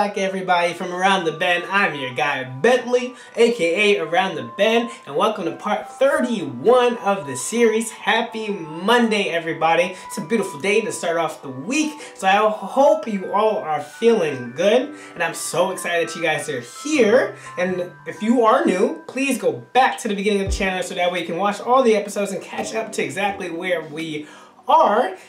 back everybody from AroundThaBen. I'm your guy Bentley, aka AroundThaBen, and welcome to part 31 of the series. Happy Monday everybody. It's a beautiful day to start off the week, so I hope you all are feeling good, and I'm so excited that you guys are here. And if you are new, please go back to the beginning of the channel so that way you can watch all the episodes and catch up to exactly where we are.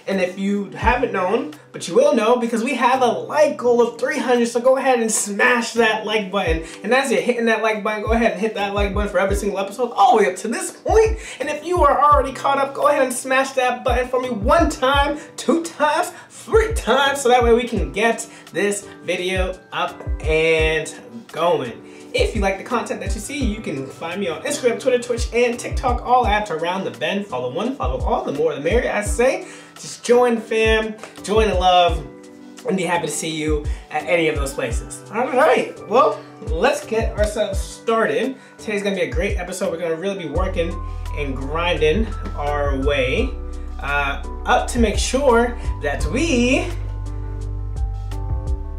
And if you haven't known, but you will know because we have a like goal of 300. So go ahead and smash that like button. And as you're hitting that like button, go ahead and hit that like button for every single episode all the way up to this point. And if you are already caught up, go ahead and smash that button for me one time, two times, three times. So that way we can get this video up and going. If you like the content that you see, you can find me on Instagram, Twitter, Twitch, and TikTok, all at AroundThaBen. Follow one, follow all, the more the merrier, I say. Just join fam, join the love, and be happy to see you at any of those places. All right, well, let's get ourselves started. Today's gonna be a great episode. We're gonna really be working and grinding our way uh, up to make sure that we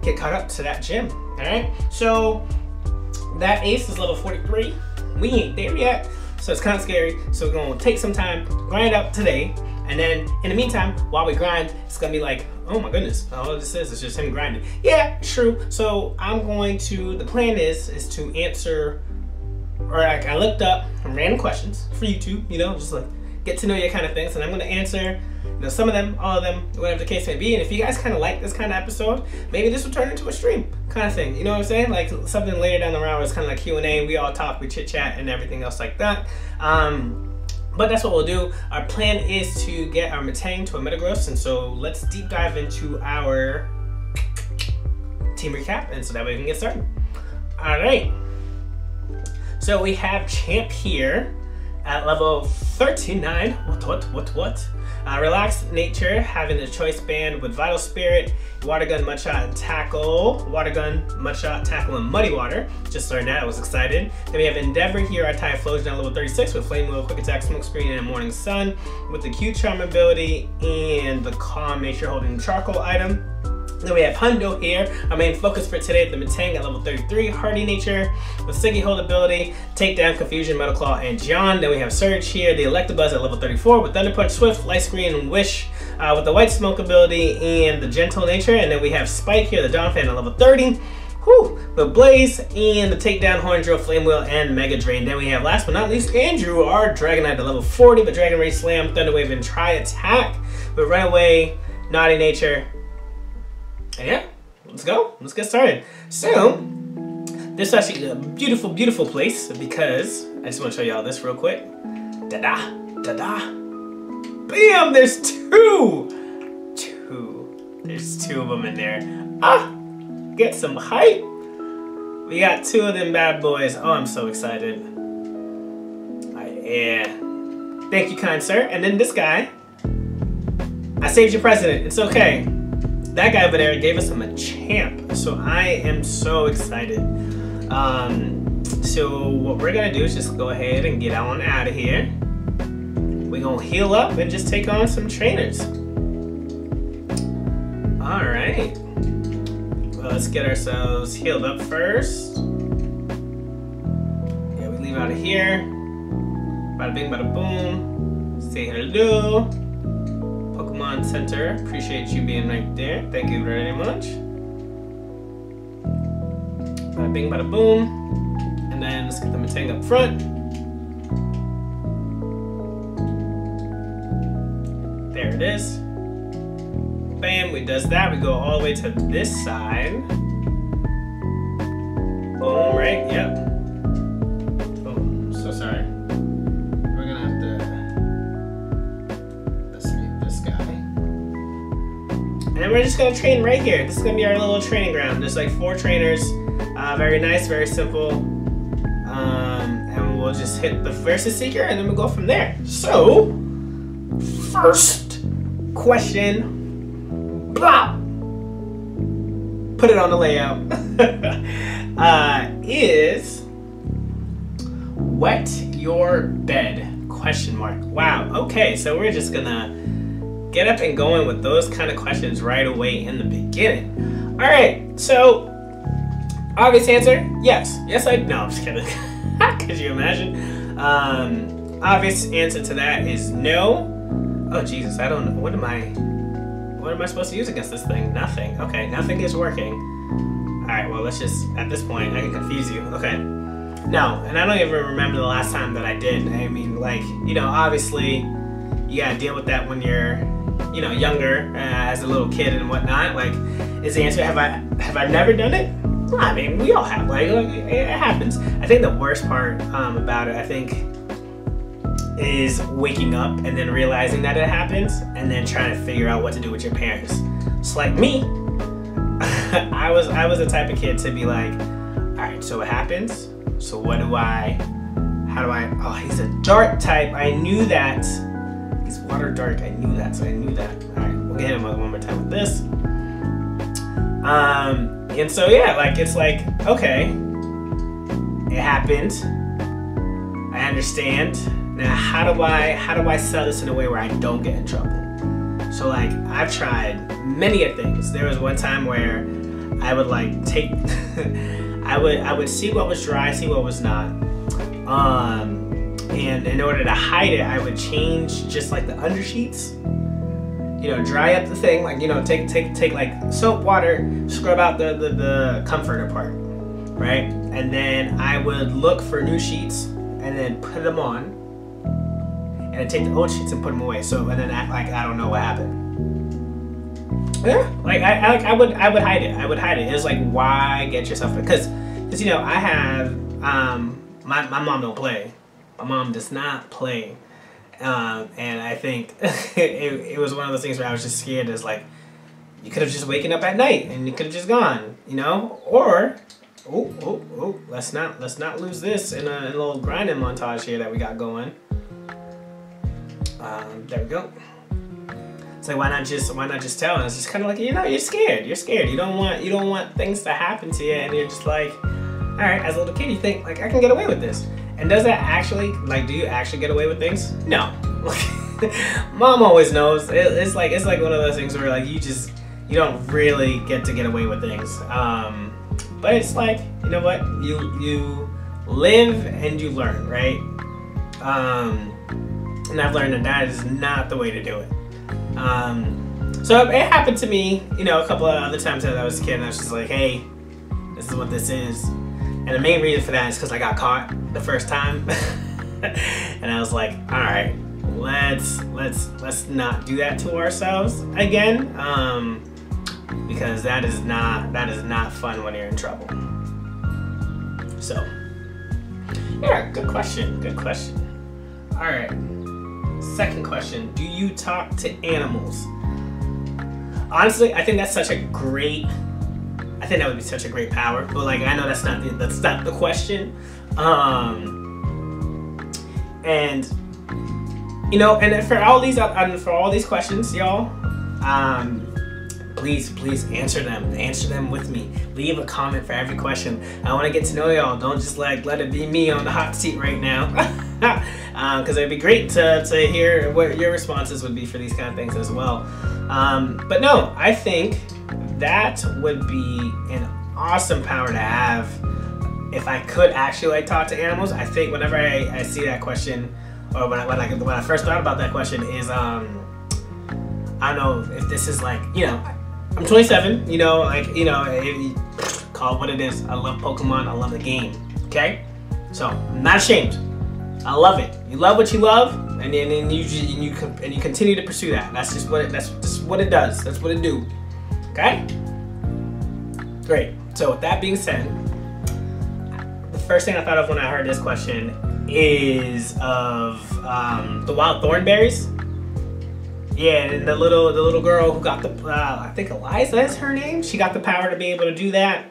get caught up to that gym, all right? So that ace is level 43. We ain't there yet, so it's kind of scary. So we're gonna take some time, grind up today, and then in the meantime, while we grind, it's gonna be like, oh my goodness, all this is is just him grinding. Yeah, true. So I'm going to, the plan is, is to answer, or like I looked up random questions for YouTube, you know, just like get to know you kind of things, and I'm gonna answer know, some of them, all of them, whatever the case may be. And if you guys kind of like this kind of episode, maybe this will turn into a stream kind of thing. You know what I'm saying? Like something later down the road where it's kind of like Q&A. We all talk, we chit chat and everything else like that. Um, but that's what we'll do. Our plan is to get our Metang to a Metagross. And so let's deep dive into our team recap. And so that way we can get started. All right. So we have Champ here at level 39. What, what, what, what? Uh, relaxed nature, having a choice band with Vital Spirit, Water Gun, Mudshot, and Tackle. Water Gun, Mudshot, Tackle, and Muddy Water. Just learned that, I was excited. Then we have Endeavor here, our flows down level 36 with Flame Wheel, Quick Attack, Smoke Screen, and Morning Sun. With the Cute Charm ability and the Calm Nature holding Charcoal item. Then we have Hundo here, our main focus for today, the Metang at level 33, Hardy Nature, with Sticky Hold ability, Takedown, Confusion, Metal Claw, and Yawn. Then we have Surge here, the Electabuzz at level 34, with Thunder Punch, Swift, Light Screen, and Wish, uh, with the White Smoke ability and the Gentle Nature. And then we have Spike here, the Donphan at level 30. Whew, the Blaze and the Takedown, Horn Drill, Flame Wheel, and Mega Drain. Then we have, last but not least, Andrew, our Dragonite at level 40, but Dragon Rage Slam, Thunder Wave, and Tri Attack. But right away, Naughty Nature, and yeah, let's go. Let's get started. So, this is actually a beautiful, beautiful place because I just want to show y'all this real quick. Da-da, da-da. Bam, there's two. Two. There's two of them in there. Ah, get some hype. We got two of them bad boys. Oh, I'm so excited. I, yeah. Thank you, kind sir. And then this guy. I saved your president. It's okay that guy over there gave us a champ. So I am so excited. Um, so what we're gonna do is just go ahead and get on out of here. We're gonna heal up and just take on some trainers. All right. Well, let's get ourselves healed up first. Yeah, we leave out of here. Bada bing, bada boom. Say hello. Pokemon Center. Appreciate you being right there. Thank you very much. Bada bing, bada boom. And then let's get the Metang up front. There it is. Bam, we does that. We go all the way to this side. Boom, right? Yep. We're just gonna train right here. This is gonna be our little training ground. There's like four trainers. Uh, very nice, very simple. Um, and we'll just hit the Versus Seeker and then we'll go from there. So, first question. Blah! Put it on the layout. uh, is wet your bed? Question mark. Wow. Okay, so we're just gonna get up and going with those kind of questions right away in the beginning. All right, so obvious answer, yes. Yes, I. No, I'm just kidding. Could you imagine? Um, obvious answer to that is no. Oh Jesus, I don't. Know. What am I? What am I supposed to use against this thing? Nothing. Okay, nothing is working. All right. Well, let's just. At this point, I can confuse you. Okay. No, and I don't even remember the last time that I did. I mean, like, you know, obviously, you gotta deal with that when you're, you know, younger, uh, as a little kid and whatnot. Like, is the answer have I have I never done it? I mean, we all have. Like, like it happens. I think the worst part um, about it, I think, is waking up and then realizing that it happens, and then trying to figure out what to do with your parents. It's like me. I was I was the type of kid to be like, all right, so it happens. So what do I? How do I? Oh, he's a dark type. I knew that. He's water dark. I knew that. So I knew that. All right, we'll get him one more time with this. Um, and so yeah, like it's like okay, it happened. I understand. Now how do I how do I sell this in a way where I don't get in trouble? So like I've tried many of things. There was one time where I would like take I would I would see what was dry, see what was not. Um, and in order to hide it, I would change just like the undersheets. You know, dry up the thing, like you know, take take take like soap water, scrub out the the, the comforter part, right? And then I would look for new sheets and then put them on, and then take the old sheets and put them away. So and then act like I don't know what happened. Yeah, like I, I, like I would I would hide it. I would hide it. It's like why get yourself because because you know I have um my my mom don't play. My mom does not play, um, and I think it, it was one of those things where I was just scared. As like you could have just waken up at night and you could have just gone, you know, or oh oh oh let's not let's not lose this in a, in a little grinding montage here that we got going. Um, there we go. Like why not just why not just tell? And it's just kind of like you know you're scared. You're scared. You don't want you don't want things to happen to you, and you're just like, all right. As a little kid, you think like I can get away with this. And does that actually like do you actually get away with things? No. Mom always knows. It, it's like it's like one of those things where like you just you don't really get to get away with things. Um, but it's like you know what you you live and you learn, right? Um, and I've learned that that is not the way to do it. Um, so it happened to me, you know, a couple of other times that I was a kid, and I was just like, hey, this is what this is. And the main reason for that is because I got caught the first time, and I was like, all right, let's let's let's not do that to ourselves again, um, because that is not that is not fun when you're in trouble. So, yeah, good question, good question. All right. Second question Do you talk to animals? Honestly, I think that's such a great. I think that would be such a great power, but like I know that's not the, that's not the question. Um, and you know, and for all these and for all these questions, y'all, um, please, please answer them. Answer them with me. Leave a comment for every question. I want to get to know y'all. Don't just like let it be me on the hot seat right now. Because um, it'd be great to, to hear what your responses would be for these kind of things as well. Um, but no, I think that would be an awesome power to have if I could actually like talk to animals. I think whenever I, I see that question, or when I, when I when I first thought about that question, is um I don't know if this is like you know I'm 27. You know, like you know, call it what it is. I love Pokemon. I love the game. Okay, so I'm not ashamed. I love it. You love what you love, and then and you and you and you continue to pursue that. That's just what it, that's just what it does. That's what it do. Okay. Great. So with that being said, the first thing I thought of when I heard this question is of um, the Wild Thornberrys. Yeah, and the little the little girl who got the uh, I think Eliza is her name. She got the power to be able to do that.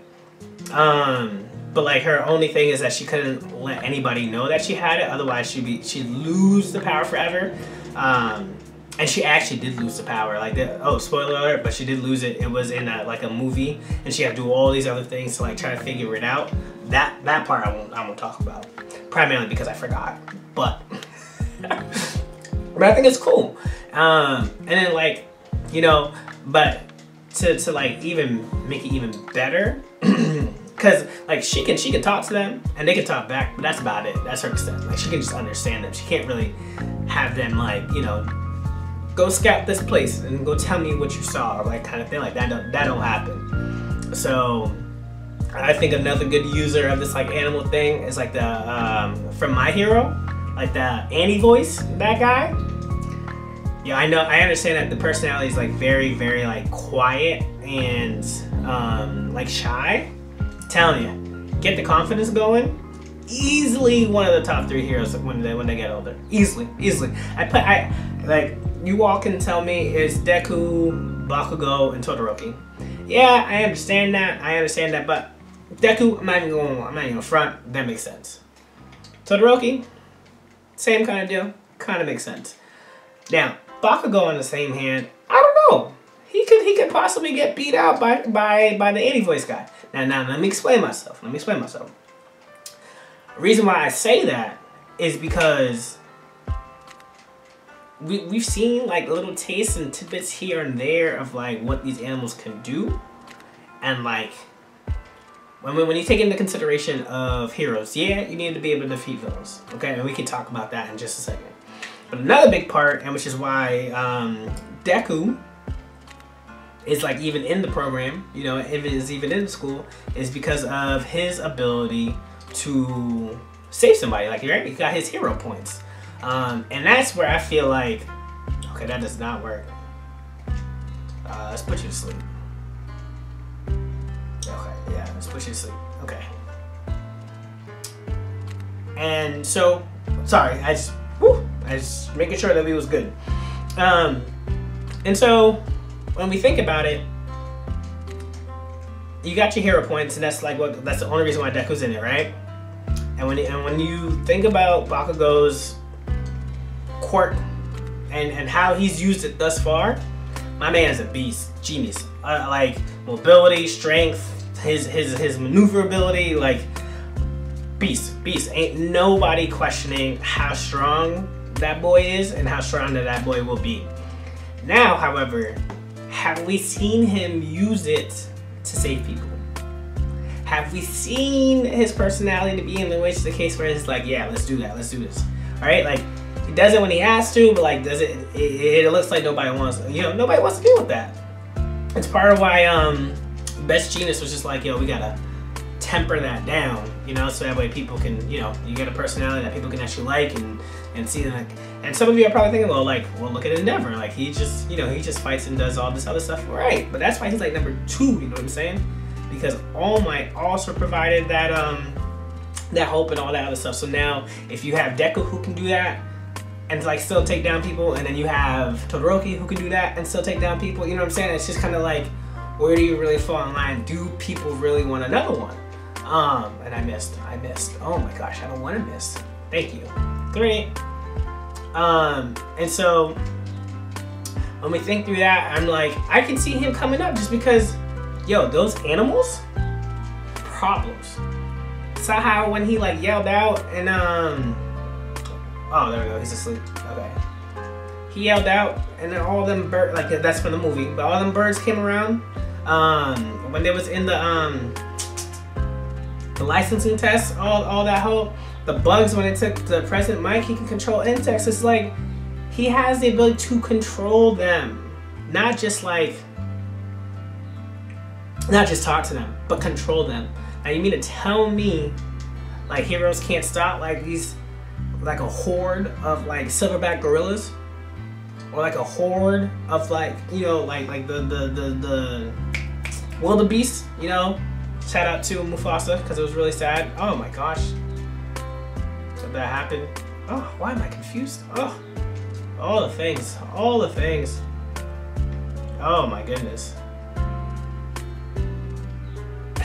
Um, but like her only thing is that she couldn't let anybody know that she had it. Otherwise, she'd be she'd lose the power forever. Um, and she actually did lose the power. Like, the, oh, spoiler alert! But she did lose it. It was in a, like a movie, and she had to do all these other things to like try to figure it out. That that part I won't I won't talk about, primarily because I forgot. But but I think it's cool. Um, and then like, you know, but to, to like even make it even better, Cause like she can she can talk to them and they can talk back, but that's about it. That's her extent. Like she can just understand them. She can't really have them like you know go scout this place and go tell me what you saw or like kind of thing like that. Don't, that don't happen. So I think another good user of this like animal thing is like the um, from My Hero, like the Anivoice. That guy. Yeah, I know. I understand that the personality is like very, very like quiet and um, like shy telling you, get the confidence going. Easily one of the top three heroes when they when they get older. Easily, easily. I put I like you all can tell me it's Deku, Bakugo, and Todoroki. Yeah, I understand that. I understand that, but Deku, I'm not even going. I'm not even front. That makes sense. Todoroki, same kind of deal. Kind of makes sense. Now, Bakugo on the same hand, I don't know. He could he could possibly get beat out by by by the Anivoice guy. Now, now, let me explain myself. Let me explain myself. The reason why I say that is because we, we've seen like little tastes and tidbits here and there of like what these animals can do. And like, when, when you take into consideration of heroes, yeah, you need to be able to defeat villains. Okay, and we can talk about that in just a second. But another big part, and which is why um, Deku is like even in the program, you know, if it is even in school, is because of his ability to save somebody. Like he got his hero points, um, and that's where I feel like, okay, that does not work. Uh, let's put you to sleep. Okay, yeah, let's put you to sleep. Okay. And so, sorry, I just, whew, I just making sure that we was good. Um, and so when we think about it, you got your hero points, and that's like what that's the only reason why Deku's in it, right? And when and when you think about Bakugo's quirk and and how he's used it thus far, my man is a beast, genius. Uh, like mobility, strength, his his his maneuverability, like beast, beast. Ain't nobody questioning how strong that boy is and how strong that that boy will be. Now, however, have we seen him use it to save people? Have we seen his personality to be in the which the case where it's like, yeah, let's do that, let's do this. All right, like he does it when he has to, but like, does it? It, it looks like nobody wants, you know, nobody wants to deal with that. It's part of why um, Best Jeanist was just like, yo, we gotta temper that down, you know, so that way people can, you know, you get a personality that people can actually like and and see like and some of you are probably thinking well like well look at endeavor like he just you know he just fights and does all this other stuff right but that's why he's like number two you know what i'm saying because all might also provided that um that hope and all that other stuff. So now if you have deku who can do that and like still take down people and then you have todoroki who can do that and still take down people you know what i'm saying? It's just kind of like where do you really fall in line? Do people really want another one? Um and i missed i missed. Oh my gosh i don't want to miss. Thank you. Three. Um, and so when we think through that, I'm like, I can see him coming up just because, yo, those animals, problems. Saw how when he like yelled out and um, oh there we go, he's asleep. Okay. He yelled out and then all them birds, like that's from the movie, but all them birds came around. Um, when they was in the um, the licensing test, all all that whole the bugs when it took the President Mike, he can control insects. It's like he has the ability to control them, not just like not just talk to them, but control them. Now you mean to tell me like heroes can't stop like these like a horde of like silverback gorillas? Or like a horde of like, you know, like like the the the, the wildebeest, you know? Shout out to Mufasa because it was really sad. Oh my gosh Did that happen? Oh, why am I confused? Oh, all the things, all the things. Oh my goodness.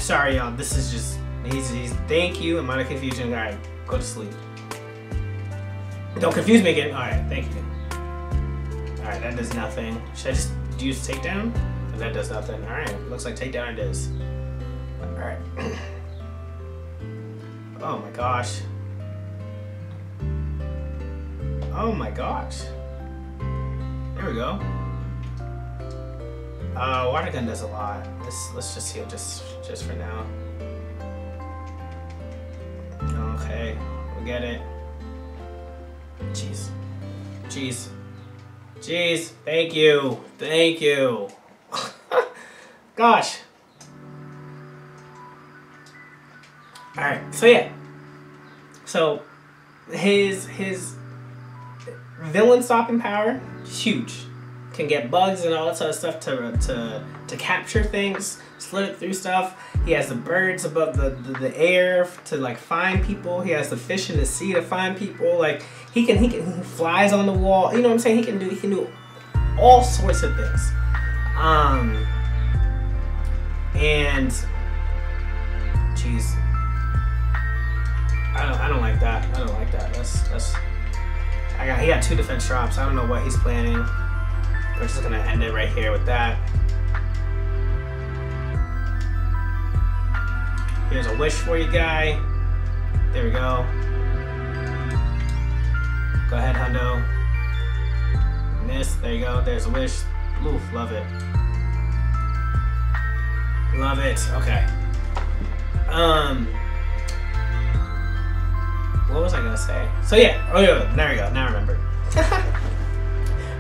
Sorry, y'all. This is just he's he's. Thank you. I'm out of confusion. All right, go to sleep. Don't confuse me again. All right, thank you. All right, that does nothing. Should I just use takedown? That does nothing. All right, looks like takedown it is. All right. oh my gosh. Oh my gosh. There we go. Uh, water gun does a lot. Let's let's just heal just just for now. Okay, we get it. Jeez. Jeez. Jeez. Thank you. Thank you. Gosh. Alright, so yeah. So his his villain stopping power, huge. Can get bugs and all that sort of stuff to to to capture things, slit it through stuff. He has the birds above the, the, the air to like find people. He has the fish in the sea to find people. Like he can he can he flies on the wall. You know what I'm saying? He can do he can do all sorts of things. Um and jeez. I don't I don't like that. I don't like that. That's that's I got he got two defense drops. I don't know what he's planning. We're just gonna end it right here with that. Here's a wish for you, guy. There we go. Go ahead, Hundo. Miss. There you go. There's a wish. Oof, love it. Love it. Okay. Um. What was I gonna say? So yeah. Oh yeah. There we go. Now I remember.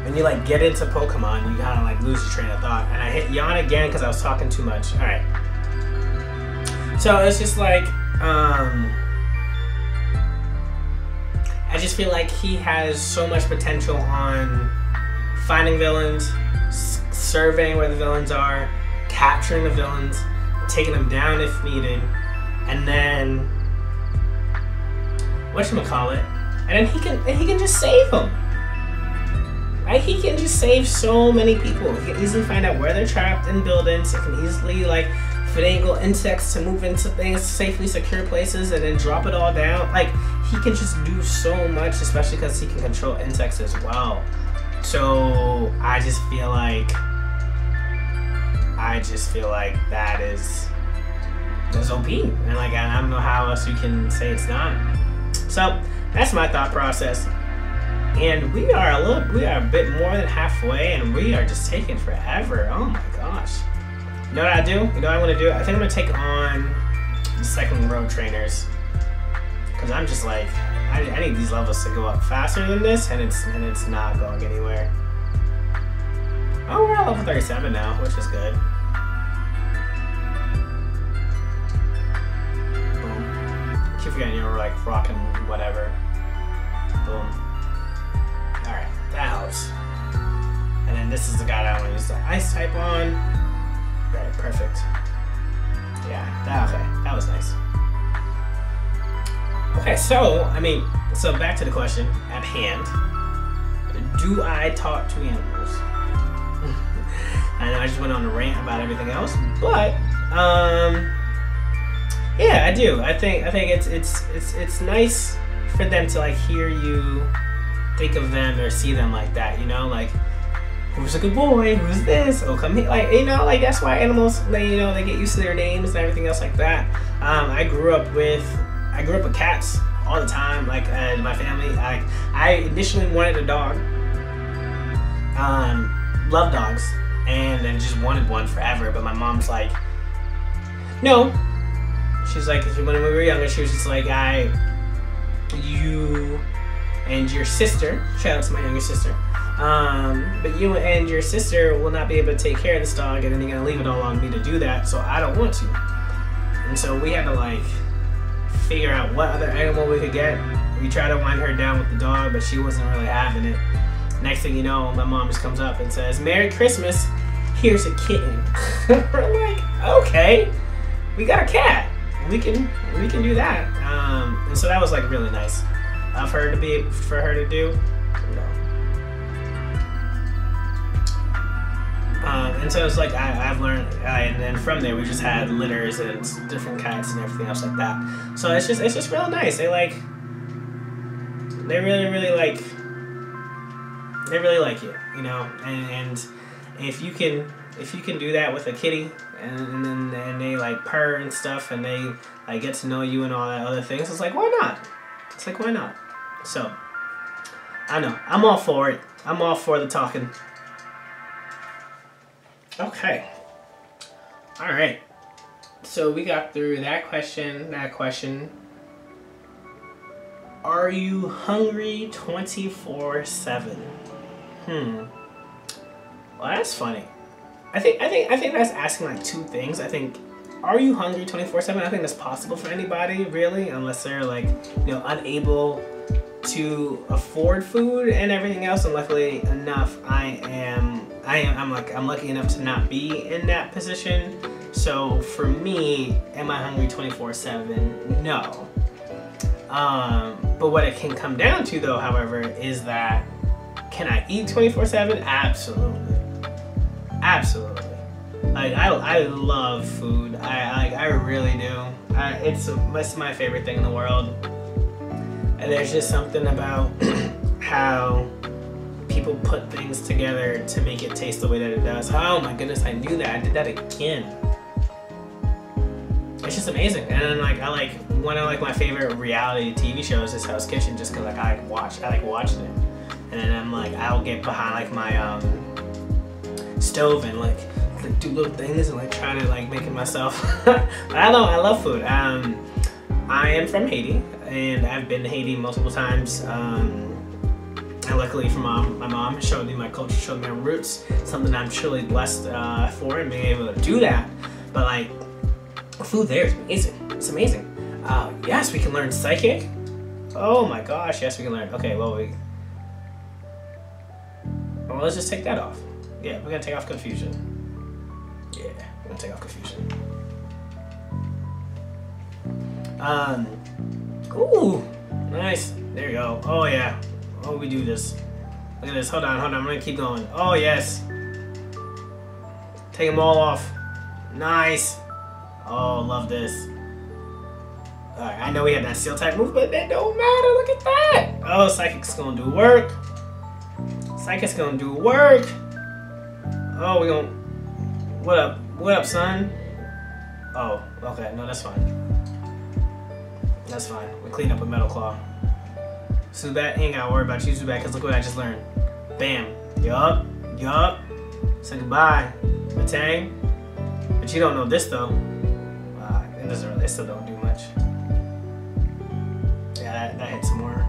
when you like get into Pokemon, you kind of like lose your train of thought. And I hit yawn again because I was talking too much. All right. So it's just like, um, I just feel like he has so much potential on finding villains, surveying where the villains are, capturing the villains, taking them down if needed, and then what you call it, and then he can he can just save them. Right? He can just save so many people. He can easily find out where they're trapped in buildings. He can easily like finagle insects to move into things, safely secure places, and then drop it all down. Like he can just do so much, especially because he can control insects as well. So I just feel like I just feel like that is is OP, and like I don't know how else you can say it's not. So that's my thought process. And we are a little, we are a bit more than halfway, and we are just taking forever. Oh my gosh. You know what I do? You know what I'm gonna do? I think I'm gonna take on the second row trainers. Cause I'm just like, I, I need these levels to go up faster than this, and it's and it's not going anywhere. Oh, we're at level 37 now, which is good. Boom. Keep forgetting you're like rocking whatever. Boom. Helps. And then this is the guy that I want to use the ice type on. Right, perfect. Yeah, that, okay, that was nice. Okay, so, I mean, so back to the question at hand. Do I talk to animals? I know I just went on a rant about everything else, but, um, yeah, I do. I think I think it's it's it's it's nice for them to like hear you think of them or see them like that, you know, like who's a good boy, who's this, oh come here, like you know, like that's why animals, they you know, they get used to their names and everything else like that. Um, I grew up with, I grew up with cats all the time, like uh, my family. I I initially wanted a dog, um, love dogs, and then just wanted one forever. But my mom's like, no. She's like, when we were younger, she was just like, I, you, and your sister. Shout out to my younger sister. Um, but you and your sister will not be able to take care of this dog, and then you're gonna leave it all on me to do that. So I don't want to. And so we had to like figure out what other animal we could get. We tried to wind her down with the dog, but she wasn't really having it. Next thing you know, my mom just comes up and says, "Merry Christmas. Here's a kitten." We're like, "Okay, we got a cat. We can we can do that." Um, and so that was like really nice of her to be for her to do. No. Um, and so it's like I, I've learned, and then from there we just had litters and different cats and everything else like that. So it's just it's just real nice. They like, they really really like, they really like you, you know. And, and if you can if you can do that with a kitty, and, and then and they like purr and stuff, and they like get to know you and all that other things, it's like why not? It's like why not? So I know I'm all for it. I'm all for the talking. Okay. All right. So we got through that question, that question. Are you hungry 24 7? Hmm. Well, that's funny. I think I think I think that's asking like two things. I think are you hungry 24 7? I think that's possible for anybody, really, unless they're like, you know, unable to afford food and everything else. And luckily enough, I am I am I'm like I'm lucky enough to not be in that position. So for me, am I hungry 24 7? No. Um, but what it can come down to though, however, is that can I eat 24 7? Absolutely. Absolutely. Like I, I love food. I, I, I really do. I, it's, it's my favorite thing in the world. And there's just something about how people put things together to make it taste the way that it does. Oh my goodness, I knew that. I did that again it's just amazing. And then like I like one of like my favorite reality TV shows is Hell's Kitchen, just cause like I like watch I like watching it, and then I'm like I'll get behind like my um stove and like, like do little things and like try to like make it myself. I know. I love food. Um, I am from Haiti and I've been to Haiti multiple times. Um, and luckily for mom, my mom showed me my culture, showed me my roots, something I'm truly blessed uh, for and being able to do that. But like food there is amazing. It's amazing. Uh, yes, we can learn psychic. Oh my gosh, yes, we can learn. Okay, well, we. Well, let's just take that off. Yeah, we're gonna take off confusion. Yeah, we're gonna take off confusion. Um. Ooh, nice. There you go. Oh yeah. Oh, we do this. Look at this. Hold on, hold on. I'm gonna keep going. Oh yes. Take them all off. Nice. Oh, love this. Alright, I know we have that seal type move, but that don't matter. Look at that. Oh, Psychic's gonna do work. Psychic's gonna do work. Oh, we gonna... What up? What up, son? Oh, okay. No, that's fine. That's fine. We clean up a Metal Claw. Zubat, ain't gotta worry about you, Zubat, because look what I just learned. Bam. Yup. Yup. Say goodbye. Metang. But you don't know this, though. It doesn't really, still don't do much. Yeah, that, that hits more.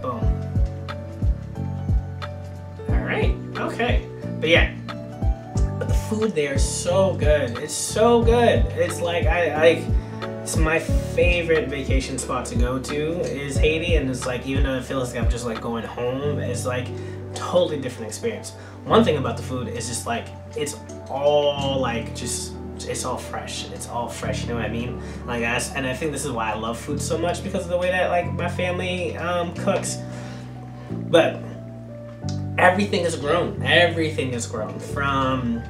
Boom. Alright, okay. But yeah. But the food there is so good. It's so good. It's like, I like, my favorite vacation spot to go to is Haiti. And it's like, even though it feels like I'm just like going home, it's like totally different experience. One thing about the food is just like, it's all like just it's all fresh. It's all fresh. You know what I mean? Like I, and I think this is why I love food so much because of the way that like my family um, cooks. But everything is grown. Everything is grown from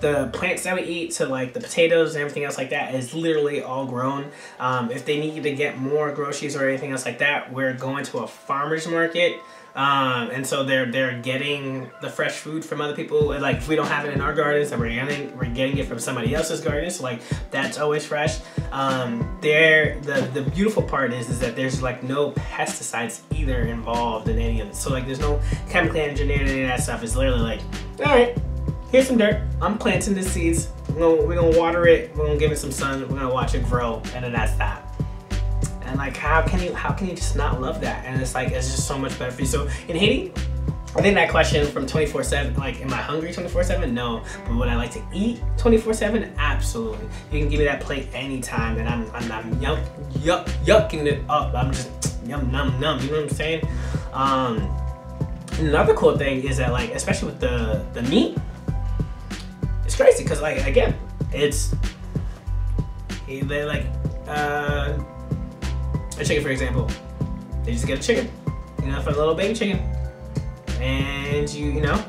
the plants that we eat to like the potatoes and everything else like that is literally all grown. Um, if they need to get more groceries or anything else like that, we're going to a farmer's market um, and so they're they're getting the fresh food from other people. Like we don't have it in our gardens, and we're getting we're getting it from somebody else's garden. So like that's always fresh. Um, there the the beautiful part is is that there's like no pesticides either involved in any of it. So like there's no chemically engineered any of that stuff. It's literally like all right, here's some dirt. I'm planting the seeds. We're gonna, we're gonna water it. We're gonna give it some sun. We're gonna watch it grow, and then that's that and like how can you how can you just not love that and it's like it's just so much better for you so in haiti I think that question from 24-7, like, am I hungry 24-7? No. But would I like to eat 24-7? Absolutely. You can give me that plate anytime and I'm, I'm, I'm yuck, yuck, yucking it up. I'm just yum, num, num. You know what I'm saying? Um, another cool thing is that, like, especially with the, the meat, it's crazy because, like, again, it's, they like, uh, a chicken, for example, they just get a chicken, you know, for a little baby chicken, and you, you know,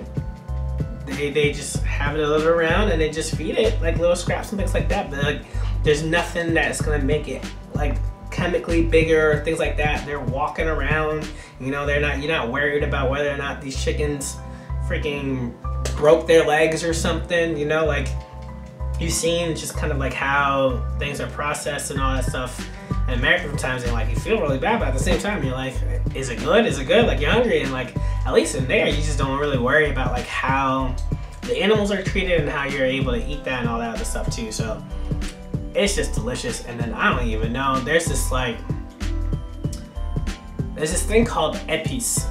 they they just have it a little around and they just feed it like little scraps and things like that. But like, there's nothing that's gonna make it like chemically bigger, things like that. They're walking around, you know, they're not you're not worried about whether or not these chickens freaking broke their legs or something, you know, like you've seen just kind of like how things are processed and all that stuff and American times and like you feel really bad, but at the same time you're like, is it good? Is it good? Like you're hungry and like at least in there you just don't really worry about like how the animals are treated and how you're able to eat that and all that other stuff too. So it's just delicious. And then I don't even know. There's this like there's this thing called épice.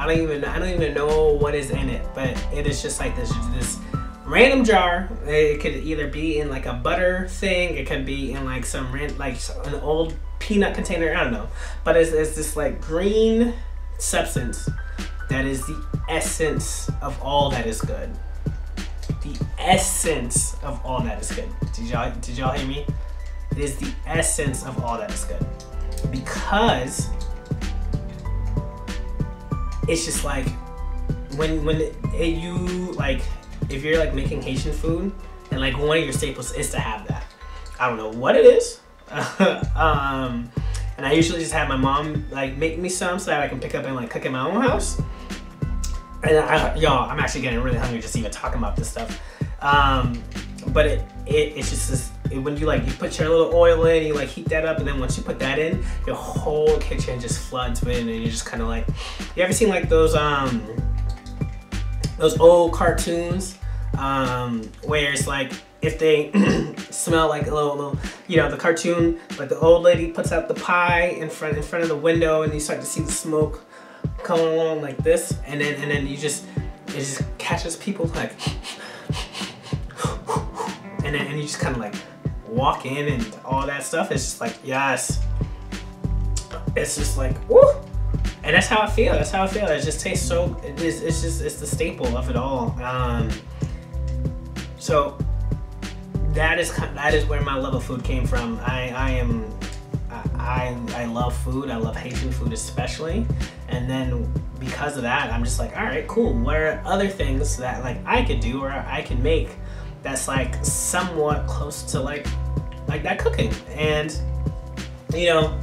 I don't even I don't even know what is in it, but it is just like this this random jar. It could either be in like a butter thing. It could be in like some rent like an old peanut container. I don't know, but it's, it's this like green substance that is the essence of all that is good. The essence of all that is good. Did y'all did y'all hear me? It is the essence of all that is good. Because it's just like when when it, you like if you're like making Haitian food and like one of your staples is to have that. I don't know what it is. um, and I usually just have my mom like make me some so that I can pick up and like cook in my own house. And I, y'all, I'm actually getting really hungry just even talking about this stuff. Um, but it, it it's just this, when you like you put your little oil in, you like heat that up, and then once you put that in, your whole kitchen just floods with, and you're just kind of like, you ever seen like those um those old cartoons um where it's like if they smell like a little, little, you know, the cartoon, like the old lady puts out the pie in front in front of the window, and you start to see the smoke coming along like this, and then and then you just it just catches people like, and then and you just kind of like walk in and all that stuff. It's just like yes, it's just like woo. And that's how I feel. That's how I feel. It just tastes so. It is. It's just. It's the staple of it all. Um, so that is that is where my love of food came from. I, I am I, I love food. I love Haitian food especially. And then because of that, I'm just like, all right, cool. What are other things that like I could do or I can make that's like somewhat close to like like that cooking? And you know,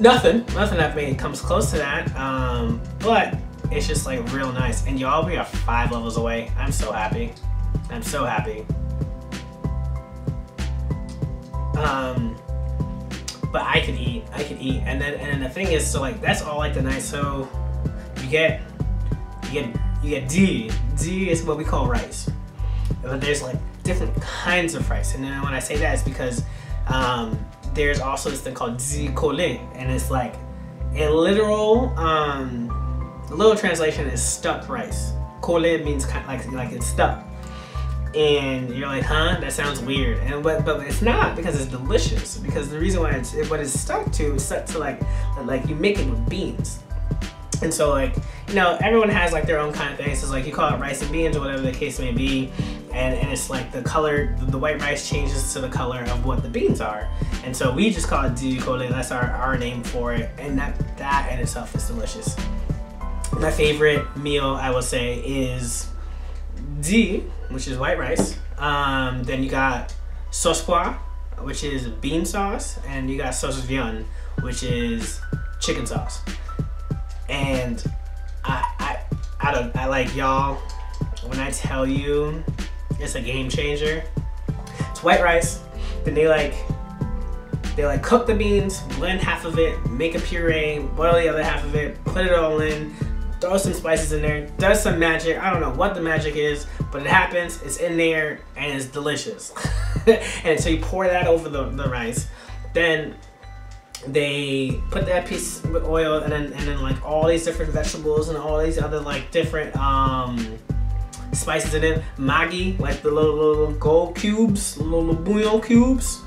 nothing, nothing I've made comes close to that. Um, but it's just like real nice. And y'all, we are five levels away. I'm so happy. I'm so happy. Um, but I could eat, I could eat, and then and the thing is, so like that's all like the nice. So you get you get you get D. D is what we call rice, but there's like different kinds of rice, and then when I say that, it's because um, there's also this thing called collé, and it's like a literal um, literal translation is stuck rice. Collé means kind of like like it's stuck and you're like, huh? That sounds weird. And but but it's not because it's delicious. Because the reason why it's what it's stuck to is stuck to like like you make it with beans. And so like you know everyone has like their own kind of things. So it's like you call it rice and beans or whatever the case may be, and and it's like the color the white rice changes to the color of what the beans are. And so we just call it dikole. That's our our name for it, and that that in itself is delicious. My favorite meal I will say is D, which is white rice. Um, then you got sauce pois, which is bean sauce, and you got sauce viande, which is chicken sauce. And I, I, I don't, I like y'all. When I tell you, it's a game changer. It's white rice. Then they like, they like cook the beans, blend half of it, make a puree, boil the other half of it, put it all in, throw some spices in there, does some magic. I don't know what the magic is, but it happens. It's in there and it's delicious. and so you pour that over the, the rice. Then they put that piece with oil and then and then like all these different vegetables and all these other like different um spices in it. Maggi, like the little little gold cubes, little bouillon cubes.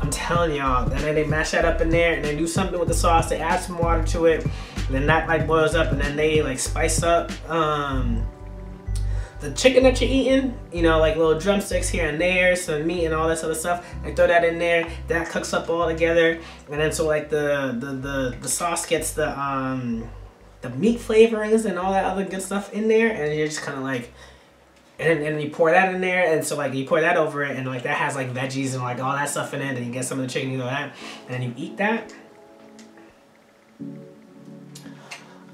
I'm telling y'all. And then they mash that up in there and they do something with the sauce. They add some water to it. And then that like boils up and then they like spice up um, the chicken that you're eating, you know, like little drumsticks here and there, some meat and all that sort of stuff. They throw that in there. That cooks up all together. And then so like the the the, the sauce gets the um the meat flavorings and all that other good stuff in there and you're just kind of like and, and you pour that in there and so like you pour that over it and like that has like veggies and like all that stuff in it and you get some of the chicken you know that and then you eat that.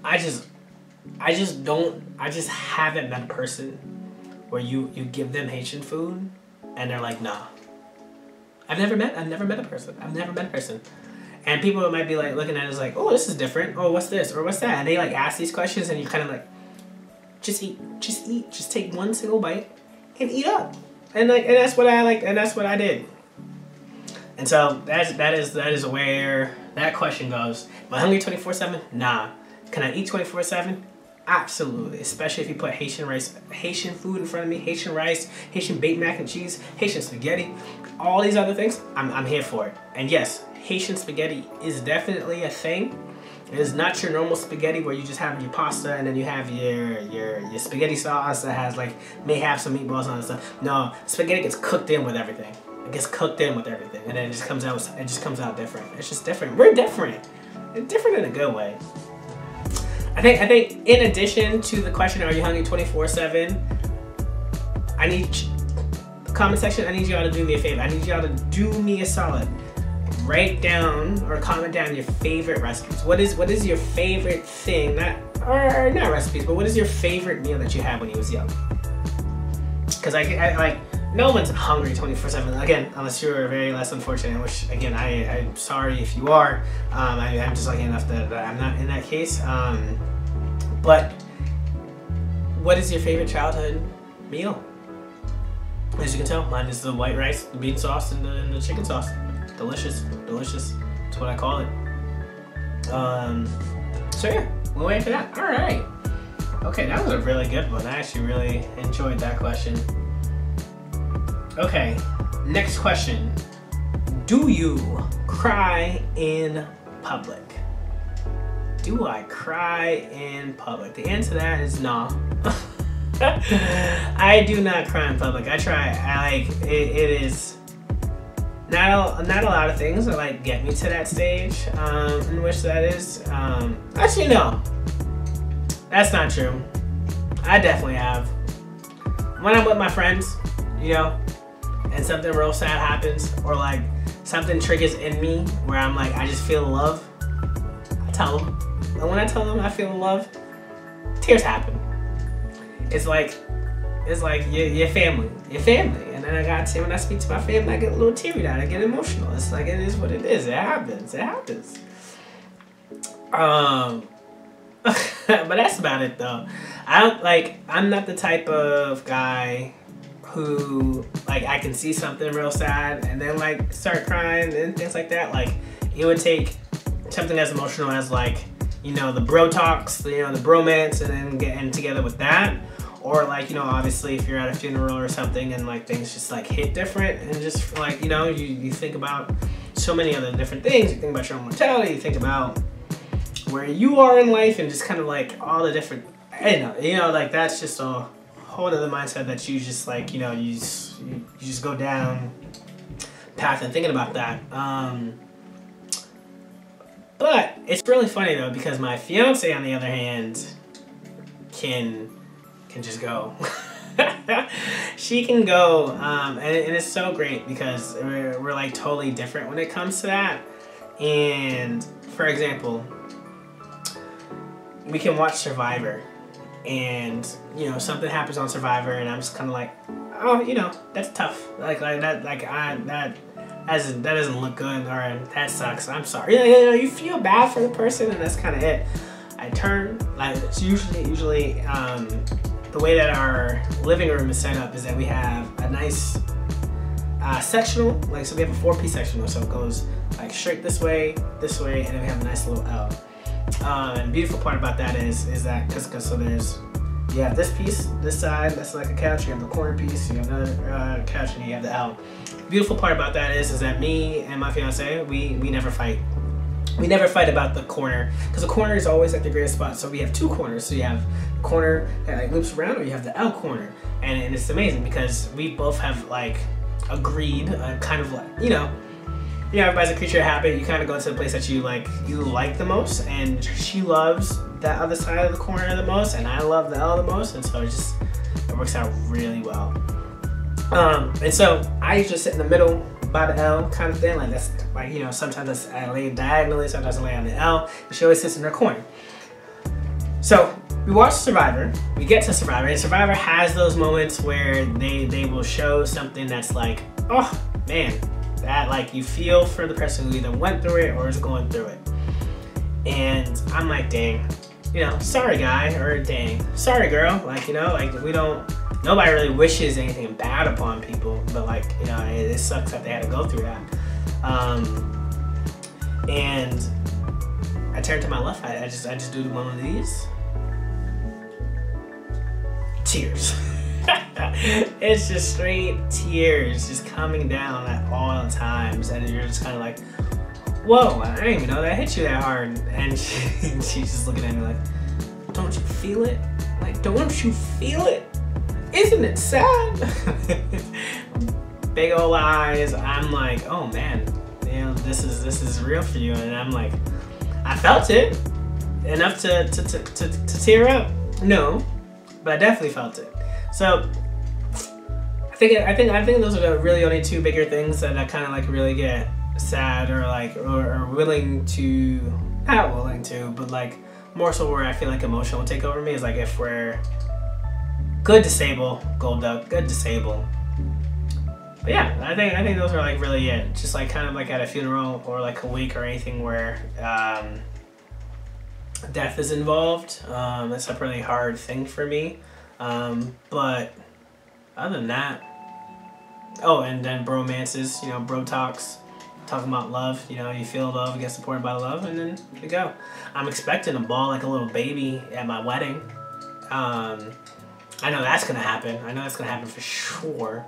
I just i just don't i just haven't met a person where you you give them haitian food and they're like nah. I've never met i've never met a person i've never met a person and people might be like looking at as like oh this is different oh what's this or what's that and they like ask these questions and you kind of like just eat, just eat, just take one single bite and eat up. And like, and that's what I like, and that's what I did. And so that's that is that is where that question goes. Am I hungry twenty four seven? Nah. Can I eat twenty four seven? Absolutely, especially if you put Haitian rice, Haitian food in front of me, Haitian rice, Haitian baked mac and cheese, Haitian spaghetti, all these other things, I'm, I'm here for it. And yes, Haitian spaghetti is definitely a thing. It is not your normal spaghetti where you just have your pasta and then you have your your, your spaghetti sauce that has like may have some meatballs on it stuff. No, spaghetti gets cooked in with everything. It gets cooked in with everything, and then it just comes out. It just comes out different. It's just different. We're different. It's different in a good way. I think I think in addition to the question, are you hungry 24/7? I need comment section. I need y'all to do me a favor. I need y'all to do me a solid. Write down or comment down your favorite recipes. What is what is your favorite thing? Not or not recipes, but what is your favorite meal that you had when you was young? Because I, I like no one's hungry 24 7 again unless you're very less unfortunate which again I, i'm sorry if you are um, I, am just lucky enough that, that, i'm not in that case um, but what is your favorite childhood meal as you can tell mine is the white rice the bean sauce and the, and the chicken sauce delicious delicious that's what i call it um, so yeah we'll wait for that all right okay that was a really good one i actually really enjoyed that question Okay, next question. Do you cry in public? Do I cry in public? The answer to that is no. I do not cry in public. I try. I like it, it is not a, not a lot of things that like get me to that stage um, in which that is. Um, actually, no, that's not true. I definitely have. When I'm with my friends, you know, and something real sad happens or like something triggers in me where I'm like, I just feel love, I tell them. And when I tell them I feel love, tears happen. It's like, it's like your, your family, your family. And I got to, when I speak to my family, I get a little teary eyed, I get emotional. It's like, it is what it is. It happens, it happens. Um, but that's about it though. I don't like, I'm not the type of guy who like I can see something real sad and then like start crying and things like that. Like it would take something as emotional as like you know the bro talks, you know the bromance, and then getting together with that. Or like you know obviously if you're at a funeral or something and like things just like hit different and just like you know you, you think about so many other different things. You think about your own mortality. You think about where you are in life and just kind of like all the different you know you know like that's just a whole other mindset that you just like you know you just, you, just go down path and thinking about that. Um, but it's really funny though because my fiance on the other hand can can just go. she can go um, and, and, it's so great because we're, we're like totally different when it comes to that and for example we can watch survivor and you know something happens on Survivor, and I'm just kind of like, oh, you know, that's tough. Like like that like I that. As that doesn't look good, or that sucks. I'm sorry. You know, you feel bad for the person, and that's kind of it. I turn like it's usually usually um, the way that our living room is set up is that we have a nice uh, sectional, like so we have a four-piece sectional, so it goes like straight this way, this way, and then we have a nice little L. Um, and beautiful part about that is is that because cause so there's you have this piece, this side, that's like a couch. You have the corner piece, you have another uh, couch, and you have the L. Beautiful part about that is is that me and my fiance we we never fight. We never fight about the corner because the corner is always like the greatest spot. So we have two corners. So you have the corner that like loops around, or you have the L corner, and, and it's amazing because we both have like agreed, uh, kind of like you know you know, everybody's a creature of habit. You kind of go to the place that you like, you like the most, and she loves that other side of the corner the most, and I love the L the most, and so it just it works out really well. Um, and so I just sit in the middle by the L kind of thing, like that's like you know sometimes I lay diagonally, sometimes I lay on the L, and she always sits in her corner. So we watch Survivor, we get to Survivor, and Survivor has those moments where they they will show something that's like, oh man, that like you feel for the person who either went through it or is going through it. And I'm like, dang, you know, sorry guy, or dang, sorry girl. Like, you know, like we don't, nobody really wishes anything bad upon people, but like, you know, it, it sucks that they had to go through that. Um, and I turn to my left. I, I just I just do one of these. Tears. it's just straight tears just coming down at all times, and you're just kind of like, "Whoa! I didn't even know that hit you that hard." And she, she's just looking at me like, "Don't you feel it? Like, don't you feel it? Isn't it sad?" Big old eyes. I'm like, "Oh man, you know this is this is real for you," and I'm like, "I felt it enough to to to, to, to tear up." No, but I definitely felt it. So I think I think I think those are the really only two bigger things that I kind of like really get sad or like or, or, willing to not willing to, but like more so where I feel like emotion will take over me is like if we're good disable Golduck, good disable. But yeah, I think I think those are like really it. Just like kind of like at a funeral or like a wake or anything where um, death is involved. Um, that's a really hard thing for me. Um, but other than that, oh, and then bromances, you know, bro talks, talking about love. You know, you feel love, get supported by love, and then you go. I'm expecting a ball like a little baby at my wedding. Um, I know that's gonna happen. I know that's gonna happen for sure.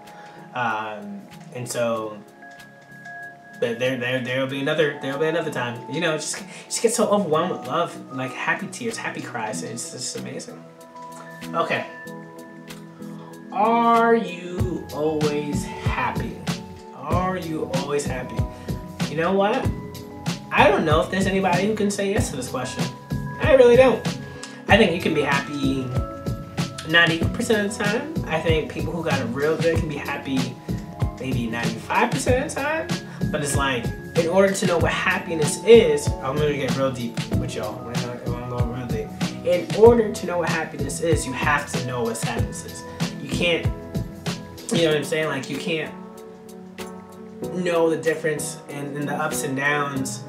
Um, and so, but there, there, there'll be another, there'll be another time. You know, just, just get so overwhelmed with love, like happy tears, happy cries. It's just amazing. Okay. Are you always happy? Are you always happy? You know what? I don't know if there's anybody who can say yes to this question. I really don't. I think you can be happy 90% of the time. I think people who got it real good can be happy maybe 95% of the time. But it's like, in order to know what happiness is, I'm gonna get real deep with y'all. Go real deep. In order to know what happiness is, you have to know what happiness is you can't, you know what I'm saying? Like you can't know the difference in, in the ups and downs.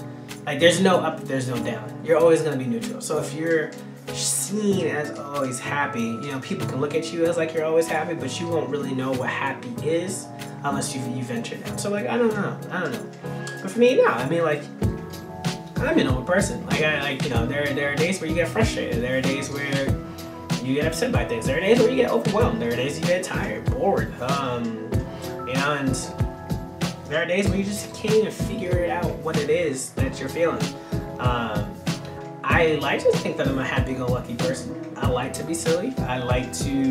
Like there's no up, there's no down. You're always gonna be neutral. So if you're seen as always happy, you know, people can look at you as like you're always happy, but you won't really know what happy is unless you you venture down. So like I don't know, I don't know. But for me, no. I mean like I'm a normal person. Like I like you know there there are days where you get frustrated. There are days where you get upset by things. There are days where you get overwhelmed. There are days you get tired, bored. Um, and there are days where you just can't even figure out what it is that you're feeling. Um, I like to think that I'm a happy-go-lucky person. I like to be silly. I like to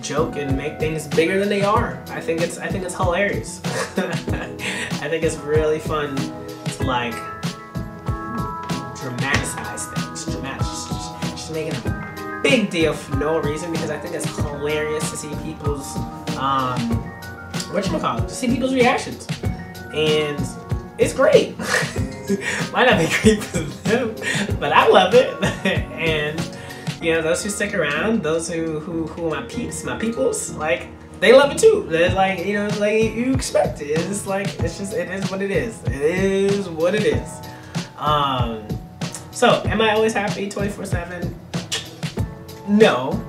joke and make things bigger than they are. I think it's I think it's hilarious. I think it's really fun to like dramatize things. Dramatic, just making a big deal for no reason because I think it's hilarious to see people's um what you call it, to see people's reactions, and it's great. Might not be great for them, but I love it, and you know those who stick around, those who who who are my peeps, my peoples, like they love it too. They're like, you know, like you expect it. It's like it's just it is what it is. It is what it is. Um so am I always happy 24-7? No.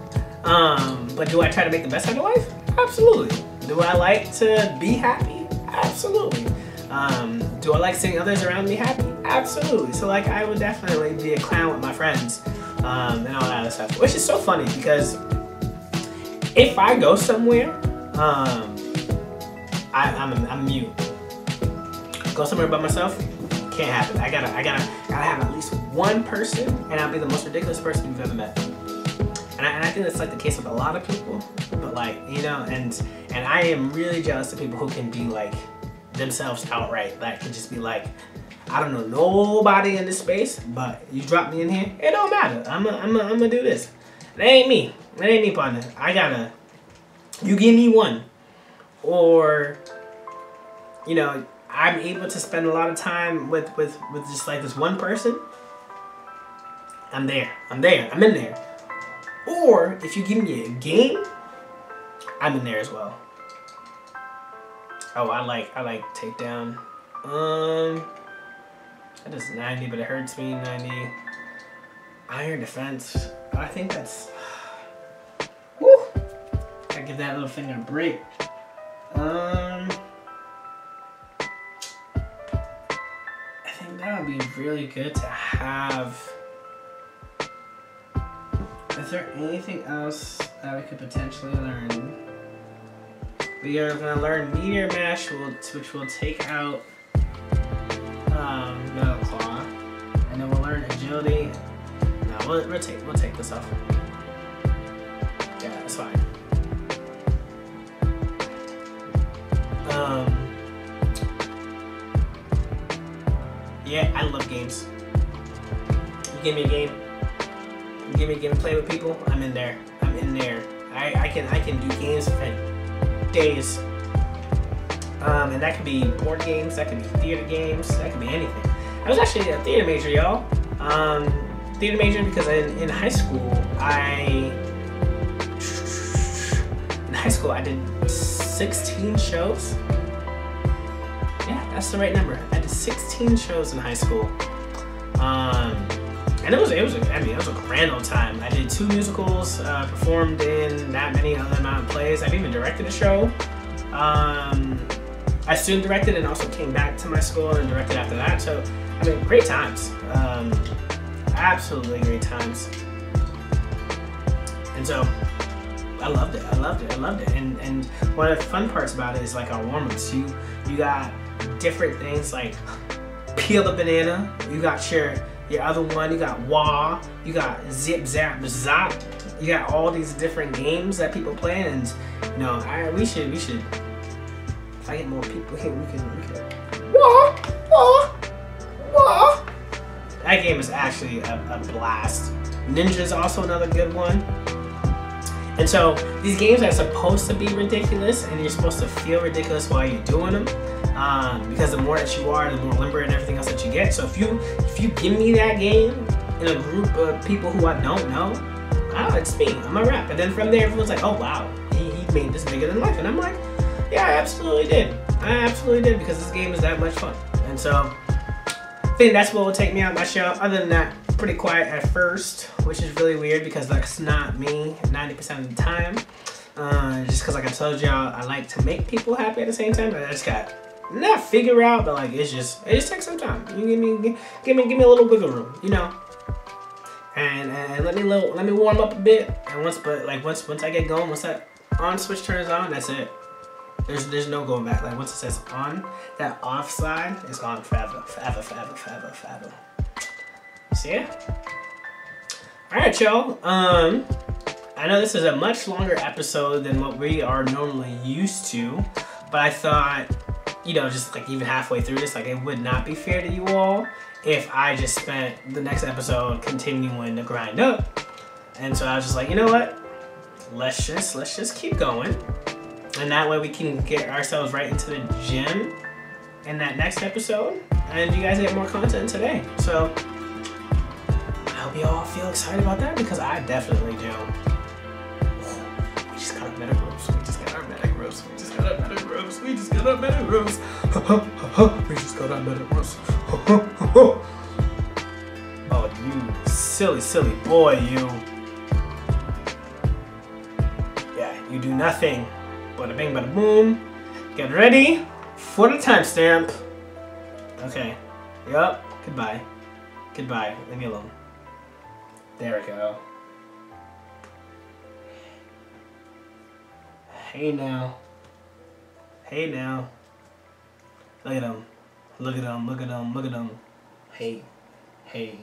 Um, but do I try to make the best out of life? Absolutely. Do I like to be happy? Absolutely. Um, do I like seeing others around me happy? Absolutely. So like I would definitely be a clown with my friends um, and all that other stuff. Which is so funny because if I go somewhere, um, I, I'm, I'm mute. Go somewhere by myself, can't happen. I gotta, I gotta, gotta have at least one person, and I'll be the most ridiculous person you've ever met and I, and I think that's like the case with a lot of people. But like you know, and and I am really jealous of people who can be like themselves outright. That can just be like, I don't know nobody in this space, but you drop me in here, it don't matter. I'm a, I'm a, I'm gonna do this. That ain't me. That ain't me, partner. I gotta. You give me one, or you know, I'm able to spend a lot of time with with with just like this one person. I'm there. I'm there. I'm in there. Or if you give me a game, I'm in there as well. Oh, I like I like takedown. Um, that is 90, but it hurts me 90. Iron defense. I think that's. Woo! I give that little thing a break. Um, I think that would be really good to have. Is there anything else that we could potentially learn? We are going to learn Meteor Mash, which will take out um, Claw. And then we'll learn Agility. No, we'll, we'll, take, we'll take this off. Yeah, that's fine. Um, yeah, I love games. You give me a game, you give me a game to play with people, I'm in there. I'm in there. I, I can I can do games days. Um, and that could be board games, that could be theater games, that could be anything. I was actually a theater major, y'all. Um, theater major because in, in high school, I in high school I did 16 shows. Yeah, that's the right number. I did 16 shows in high school. Um, and it was it was I mean it was a grand old time. I did two musicals, uh, performed in that many other amount of plays. I've even directed a show. Um, I student directed and also came back to my school and directed after that. So I mean, great times. Um, absolutely great times. And so I loved it. I loved it. I loved it. And and one of the fun parts about it is like our warm-ups. You you got different things like peel the banana. You got your your other one. You got wah. You got zip zap zap. You got all these different games that people play, and you know, I we should we should. If I get more people here, we can we can. Wah wah wah. That game is actually a, a blast. Ninja is also another good one. And so these games are supposed to be ridiculous, and you're supposed to feel ridiculous while you're doing them. Um, because the more that you are, the more limber and everything else that you get. So if you if you give me that game in a group of people who I don't know, oh, it's me. I'm a rap. And then from there, everyone's like, oh wow, he, he made this bigger than life. And I'm like, yeah, I absolutely did. I absolutely did because this game is that much fun. And so I think that's what will take me out my show. Other than that, pretty quiet at first, which is really weird because that's not me 90% of the time. Uh, just because, like I told y'all, I like to make people happy at the same time, but I just got not figure out, but like it's just it just takes some time. You give me give me give me a little wiggle room, you know. And, and let me little, let me warm up a bit, and once but like once once I get going, once that on switch turns on, that's it. There's there's no going back. Like once it says on, that off side is gone forever, forever, forever, forever, forever. So yeah. All right, y'all. Um, I know this is a much longer episode than what we are normally used to, but I thought, you know, just like even halfway through this, like it would not be fair to you all if I just spent the next episode continuing to grind up. And so I was just like, you know what? Let's just let's just keep going. And that way we can get ourselves right into the gym in that next episode. And you guys get more content today. So I hope you all feel excited about that because I definitely do. We just got our medic. We just got our medic. We just got our medic. We just got our Metagross. we just got our Metagross. oh, you silly, silly boy, you. Yeah, you do nothing. Bada bing, bada boom. Get ready for the timestamp. Okay. Yup. Goodbye. Goodbye. Leave me alone. There we go. Hey now. Hey now. Look at him. Look at him. Look at him. Look at him. Hey. Hey.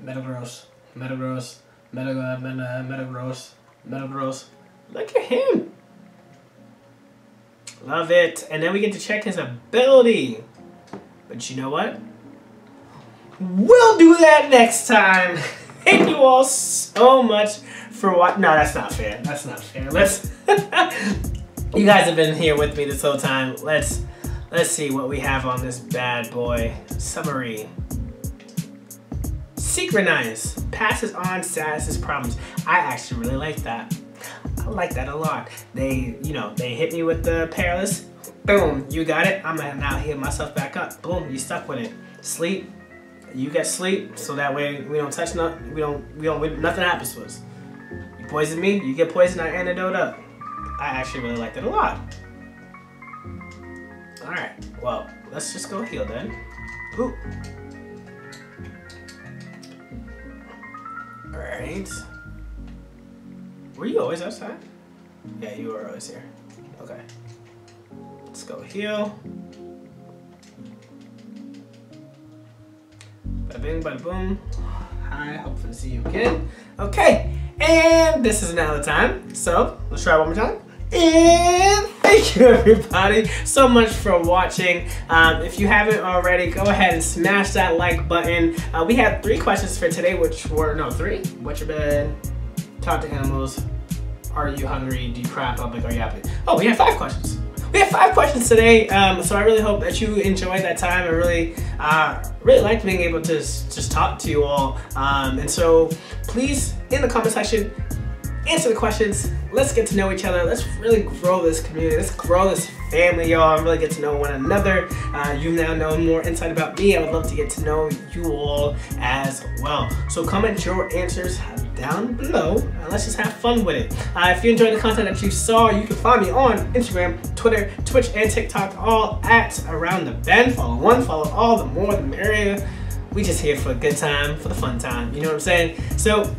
Metagross. Metagross. Metagross. Metagross. Metagross. Look at him. Love it. And then we get to check his ability. But you know what? We'll do that next time. Thank you all so much for what? No, that's not fair. That's not fair. Let's. you guys have been here with me this whole time. Let's let's see what we have on this bad boy. Summary. Synchronize. Passes on status problems. I actually really like that. I like that a lot. They, you know, they hit me with the paralysis. Boom, you got it. I'm gonna now heal myself back up. Boom, you stuck with it. Sleep, you get sleep, so that way we don't touch nothing. We don't, we don't, we, nothing happens to us. You poison me, you get poisoned. I antidote up. I actually really liked it a lot. All right. Well, let's just go heal then. Ooh. All right. Were you always outside? Yeah, you were always here. Okay. Let's go heal. Bada bing, bada boom. Hi, hopefully see you again. Okay, and this is now the time. So let's try one more time. And thank you everybody so much for watching. Um, if you haven't already, go ahead and smash that like button. Uh, we had three questions for today, which were, no, three. What's your bed? Talk to animals. Are you hungry? Do you cry public? Are you happy? Oh, we have five questions. We have five questions today, um, so I really hope that you enjoyed that time. I really, uh, really liked being able to just talk to you all. Um, and so please, in the comment section, answer the questions. Let's get to know each other. Let's really grow this community. Let's grow this family, y'all, and really get to know one another. Uh, you now know more insight about me. I would love to get to know you all as well. So comment your answers down below and let's just have fun with it. Uh, if you enjoyed the content that you saw, you can find me on Instagram, Twitter, Twitch, and TikTok, all at AroundThaBen. Follow one, follow all, the more the merrier. We just here for a good time, for the fun time. You know what I'm saying? So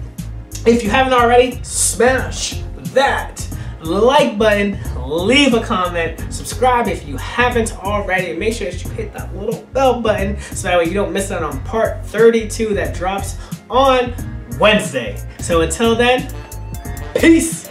if you haven't already, smash that like button, leave a comment, subscribe if you haven't already, and make sure that you hit that little bell button so that way you don't miss out on part 32 that drops on Wednesday. So until then, peace.